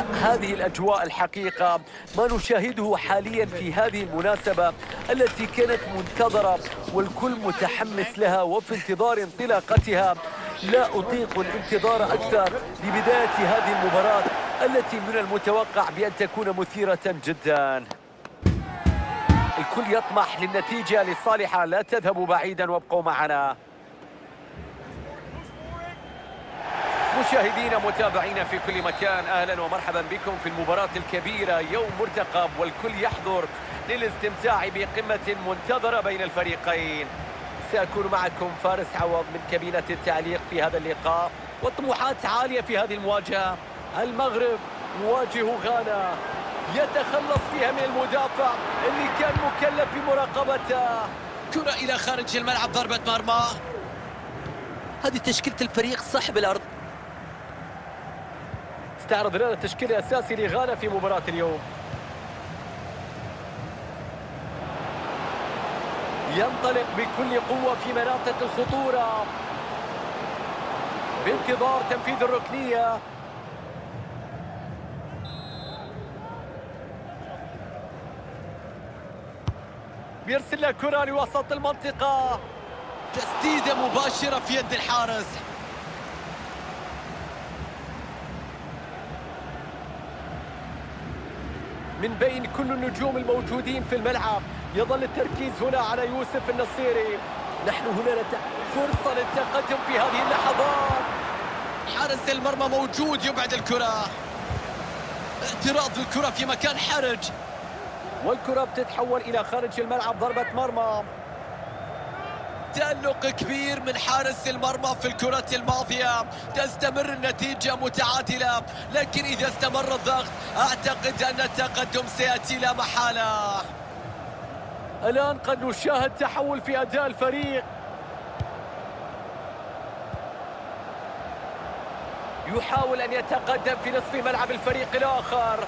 هذه الأجواء الحقيقة ما نشاهده حاليا في هذه المناسبة التي كانت منتظرة والكل متحمس لها وفي انتظار انطلاقتها. لا أطيق الانتظار أكثر لبداية هذه المباراة التي من المتوقع بأن تكون مثيرة جدا. الكل يطمح للنتيجة لصالحة. لا تذهبوا بعيدا وابقوا معنا. مشاهدينا متابعينا في كل مكان أهلا ومرحبا بكم في المباراة الكبيرة. يوم مرتقب والكل يحضر للاستمتاع بقمة منتظرة بين الفريقين. سأكون معكم فارس عوض من كابينة التعليق في هذا اللقاء والطموحات عالية في هذه المواجهة. المغرب يواجه غانا يتخلص فيها من المدافع اللي كان مكلف بمراقبته. كرة إلى خارج الملعب ضربة مرمى. هذه تشكيلة الفريق صاحب الأرض. استعرض لنا التشكيل الأساسي لغانا في مباراة اليوم. ينطلق بكل قوة في مناطق الخطورة. بانتظار تنفيذ الركنية. بيرسل كرة لوسط المنطقة. تسديدة مباشرة في يد الحارس. من بين كل النجوم الموجودين في الملعب. يظل التركيز هنا على يوسف النصيري. نحن هنا نت... فرصة للتقدم في هذه اللحظات حارس المرمى موجود يبعد الكرة. اعتراض الكرة في مكان حرج. والكرة بتتحول إلى خارج الملعب ضربة مرمى. تألق كبير من حارس المرمى في الكرة الماضية. تستمر النتيجة متعادلة لكن إذا استمر الضغط أعتقد أن التقدم سيأتي لا محالة. الآن قد نشاهد تحول في أداء الفريق. يحاول أن يتقدم في نصف ملعب الفريق الآخر.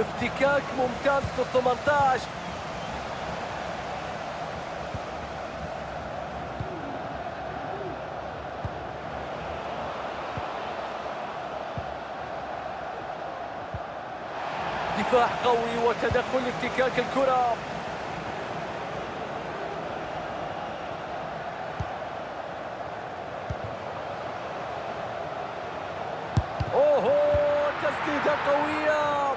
افتكاك ممتاز في ال 18 دفاع قوي وتدخل افتكاك الكرة. أوهو تسديدة قوية.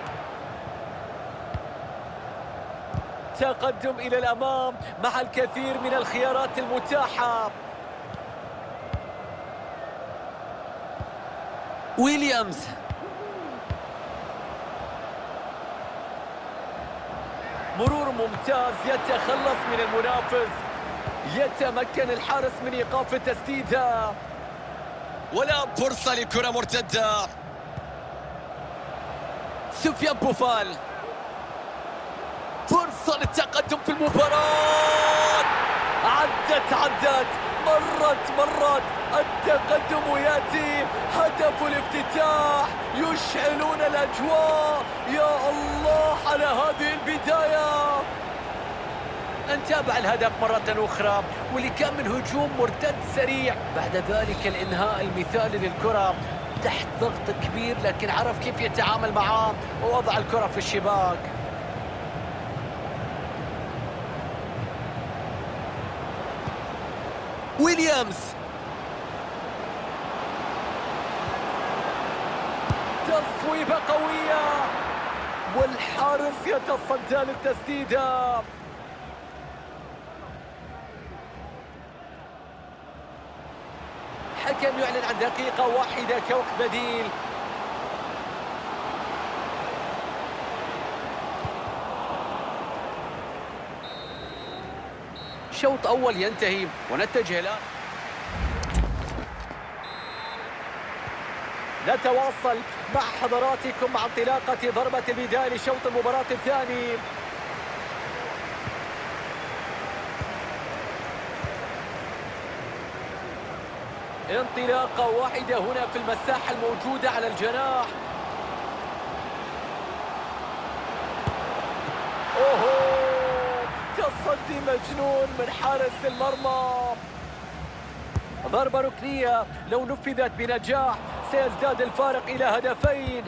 تقدم إلى الأمام مع الكثير من الخيارات المتاحة. ويليامز مرور ممتاز يتخلص من المنافس يتمكن الحارس من إيقاف التسديدة ولا فرصة لكرة مرتدة. سفيان بوفال. فرصة للتقدم في المباراة. عدت عدت. مرت مرت. التقدم يأتي. هدف الافتتاح. يشعلون الأجواء. يا الله على هذه البداية. نتابع الهدف مرة أخرى واللي كان من هجوم مرتد سريع. بعد ذلك الإنهاء المثالي للكرة. تحت ضغط كبير لكن عرف كيف يتعامل معاه ووضع الكرة في الشباك. ويليامز تصويبة قوية. والحارس يتصدى للتسديدة. حكم يعلن عن دقيقة واحدة كوقت بديل. شوط أول ينتهي. ونتجه الآن. نتواصل. مع حضراتكم مع انطلاقة ضربة البداية لشوط المباراة الثاني. انطلاقة واحدة هنا في المساحة الموجودة على الجناح. أوهو! تصدي مجنون من حارس المرمى. ضربة ركنية لو نفذت بنجاح. سيزداد الفارق إلى هدفين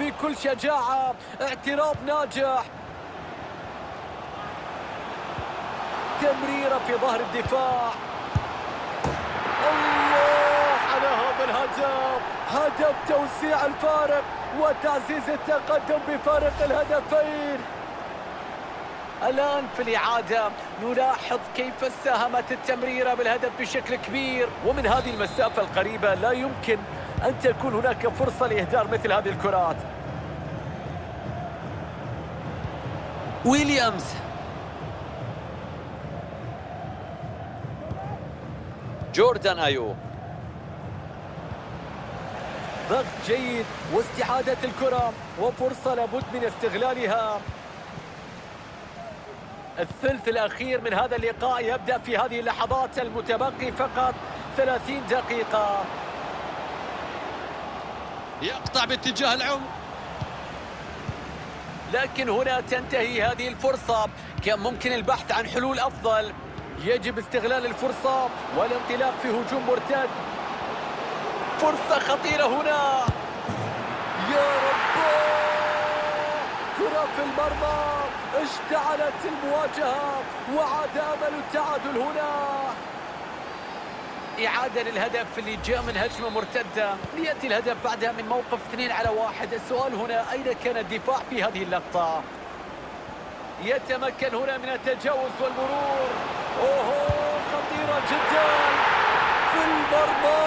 بكل شجاعة اعتراض ناجح. تمريرة في ظهر الدفاع. الله على هذا الهدف. هدف توسيع الفارق وتعزيز التقدم بفارق الهدفين. الآن في الإعادة نلاحظ كيف ساهمت التمريرة بالهدف بشكل كبير. ومن هذه المسافة القريبة لا يمكن أن تكون هناك فرصة لإهدار مثل هذه الكرات. ويليامز. جوردان أيو. ضغط جيد واستعادة الكرة وفرصة لابد من استغلالها. الثلث الأخير من هذا اللقاء يبدأ في هذه اللحظات المتبقي فقط 30 دقيقة. يقطع باتجاه العمق. لكن هنا تنتهي هذه الفرصة. كان ممكن البحث عن حلول أفضل؟ يجب استغلال الفرصة والانطلاق في هجوم مرتد. فرصة خطيرة هنا. يا رب! كرة في المرمى. اشتعلت المواجهة وعاد أمل التعادل هنا. إعادة للهدف اللي جاء من هجمة مرتدة. ليأتي الهدف بعدها من موقف اثنين على واحد. السؤال هنا أين كان الدفاع في هذه اللقطة؟ يتمكن هنا من التجاوز والمرور. أوه خطيرة جدا. في المرمى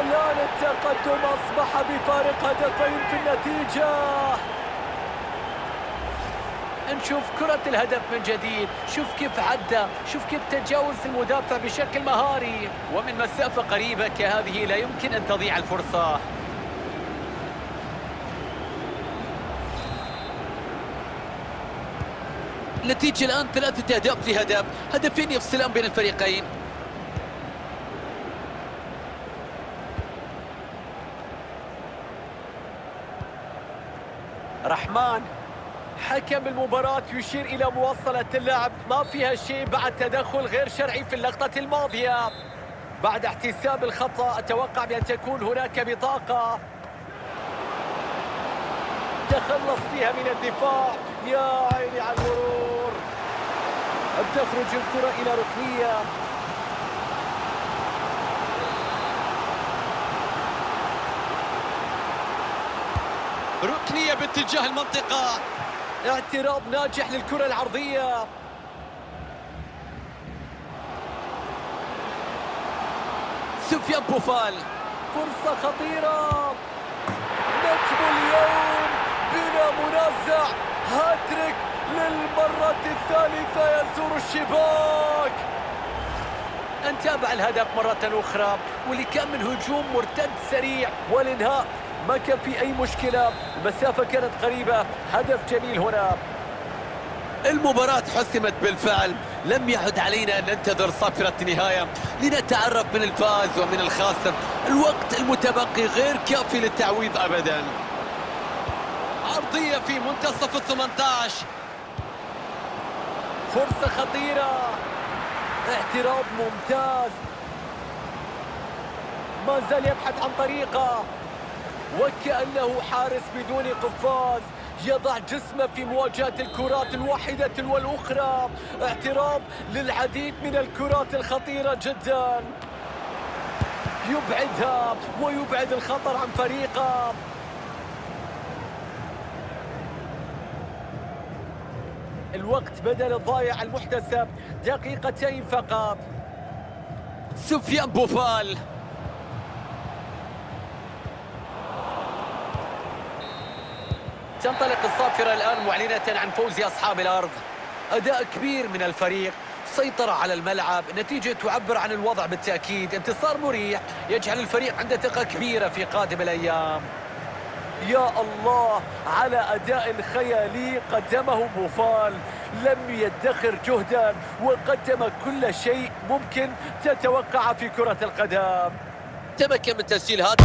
الآن التقدم أصبح بفارق هدفين في النتيجة. نشوف كرة الهدف من جديد. شوف كيف عدى. شوف كيف تجاوز المدافع بشكل مهاري. ومن مسافة قريبة كهذه لا يمكن أن تضيع الفرصة. النتيجة الآن ثلاثة أهداف لهدف. هدفين يفصلان بين الفريقين. حكم المباراة يشير إلى مواصلة اللعب ما فيها شيء بعد تدخل غير شرعي في اللقطة الماضية. بعد احتساب الخطأ أتوقع بأن تكون هناك بطاقة تخلص فيها من الدفاع. يا عيني على المرور تخرج الكرة إلى ركنية؟ ركنية باتجاه المنطقة. اعتراض ناجح للكرة العرضية. سفيان بوفال فرصة خطيرة. نجم اليوم بلا منازع هاتريك للمرة الثالثة يزور الشباك. نتابع الهدف مرة أخرى واللي كان من هجوم مرتد سريع والإنهاء ما كان في أي مشكلة. المسافة كانت قريبة. هدف جميل هنا. المباراة حسمت بالفعل. لم يعد علينا أن ننتظر صفرة النهاية لنتعرف من الفائز ومن الخاسر الوقت المتبقي غير كافي للتعويض أبدا. عرضية في منتصف ال 18 فرصة خطيرة. اعتراض ممتاز. ما زال يبحث عن طريقة. وكأنه حارس بدون قفاز. يضع جسمه في مواجهة الكرات الواحدة تلو الأخرى اعتراض للعديد من الكرات الخطيرة جدا. يبعدها ويبعد الخطر عن فريقه. الوقت بدل الضايع المحتسب دقيقتين فقط. سفيان بوفال. تنطلق الصافرة الآن معلنة عن فوز أصحاب الأرض. أداء كبير من الفريق. سيطرة على الملعب. نتيجة تعبر عن الوضع بالتأكيد. انتصار مريح. يجعل الفريق عنده ثقة كبيرة في قادم الأيام. يا الله على أداء خيالي قدمه بوفال. لم يدخر جهدا وقدم كل شيء ممكن تتوقع في كرة القدم. تمكن من تسجيل هذا